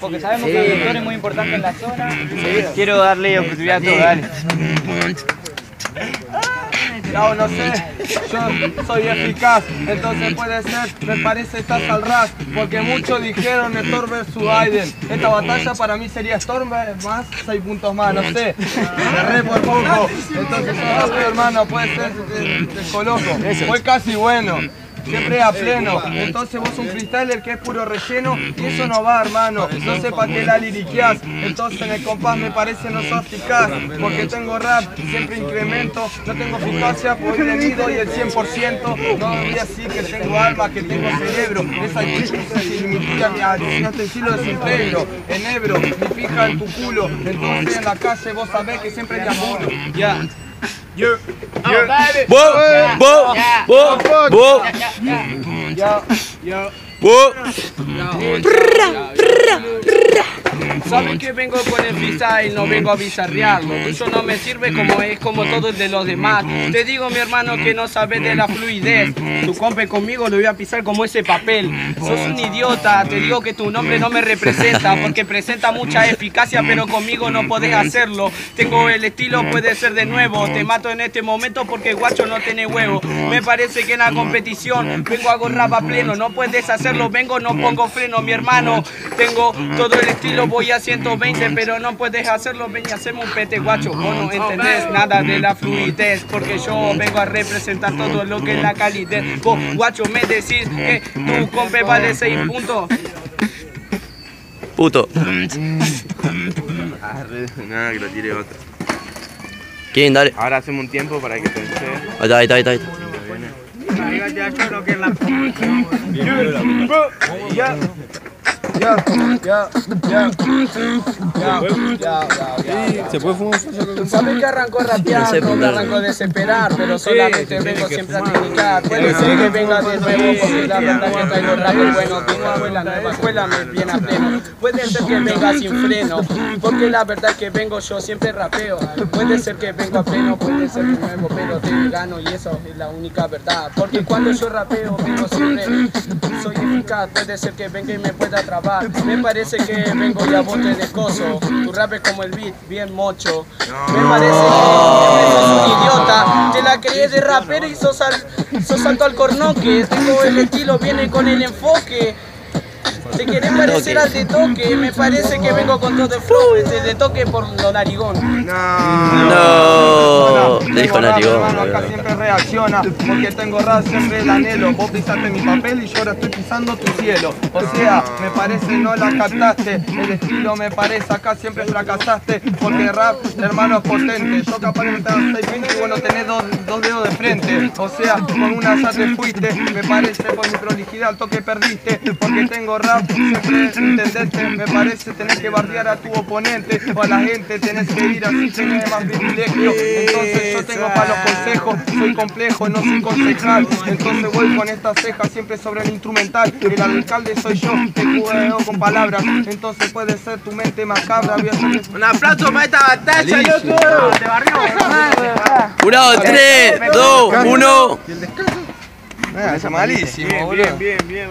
porque sabemos que el doctor es muy importante en la zona. Quiero darle oportunidad a todos, dale. No, no sé, yo soy eficaz, entonces puede ser, me parece estás al ras, porque muchos dijeron Storm vs Aiden. Esta batalla para mí sería Storm más 6 puntos más, no sé, re por poco. Entonces yo hermano, puede ser, te, te coloco, fue casi bueno. Siempre a pleno, entonces vos un freestyler que es puro relleno y eso no va hermano, no sé pa' qué la liriqueás, entonces en el compás me parece no sos eficaz, porque tengo rap, siempre incremento, no tengo eficacia, voy venido y el 100%, no voy a decir que tengo alma, que tengo cerebro, esa me alucina este estilo desintegro, enebro, mi fija en tu culo, entonces en la calle vos sabés que siempre te amulo, ya. You're, you're, oh, baby. Boop, boop, boop, boop. Yo, yo. Saben que vengo con el freestyle, no vengo a bizarrearlo. Eso no me sirve como es como todos de los demás. Te digo, mi hermano, que no sabes de la fluidez. Tu compe conmigo lo voy a pisar como ese papel. Sos un idiota, te digo que tu nombre no me representa, porque presenta mucha eficacia, pero conmigo no podés hacerlo. Tengo el estilo, puede ser de nuevo. Te mato en este momento porque guacho no tiene huevo. Me parece que en la competición vengo a rap pleno. No puedes hacerlo, vengo, no pongo freno, mi hermano. Tengo todo el estilo, voy a 120, pero no puedes hacerlo, ven y hacemos un pete guacho. Vos no entendés nada de la fluidez, porque yo vengo a representar todo lo que es la calidez. Vos, guacho, me decís que tu compe vale 6 puntos. Puto. Nada, que lo tire otro. ¿Quién? Dale. Ahora hacemos un tiempo para que pensé. Ahí está, ahí está, ahí está. Ahí está. Ya. ¿Se puede fumar? Sabes que arrancó rapeando, me arrancó a desesperar, pero solamente vengo siempre a criticar. Puede ser que venga de nuevo porque la verdad que traigo rabia bueno, tengo escuela, nueva escuela me viene a pleno. Puede ser que venga sin freno, porque la verdad que vengo yo siempre rapeo. Puede ser que vengo a pleno, puede ser que nuevo, pero te gano y eso es la única verdad. Porque cuando yo rapeo vengo siempre, soy eficaz, puede ser que venga y me pueda trabar. Me parece que vengo y a bote de coso. Tu rap es como el beat, bien mocho. Me parece que sos un idiota. Te la crees de rapero y sos, al, sos al cornoque. Tengo el estilo, viene con el enfoque. Te querés parecer al de toque, me parece que vengo con todo el flow, ese de toque por lo narigón. No. Le dijo hermano, acá siempre reacciona, porque tengo rap, siempre el anhelo. Vos pisaste mi papel y yo ahora estoy pisando tu cielo. O sea, me parece no la captaste, el estilo me parece acá siempre fracasaste, porque rap, hermano, es potente. Yo capaz de meter seis pintos y bueno, tenés dos, dos dedos de frente. O sea, con una ya te fuiste, me parece por mi prolijidad al toque perdiste, porque tengo rap, siempre entenderte, me parece tener que bardear a tu oponente o a la gente, tenés que ir así, tenés más privilegio. Entonces yo tengo para los consejos, soy complejo, no soy concejal. Entonces voy con esta ceja siempre sobre el instrumental. El alcalde soy yo, te juego con palabras. Entonces puede ser tu mente macabra. Voy a hacer Un aplauso para esta batalla, loco. Te barrió, Uno, tres, dos, uno. Ah, es malísimo, boludo. bien, bien.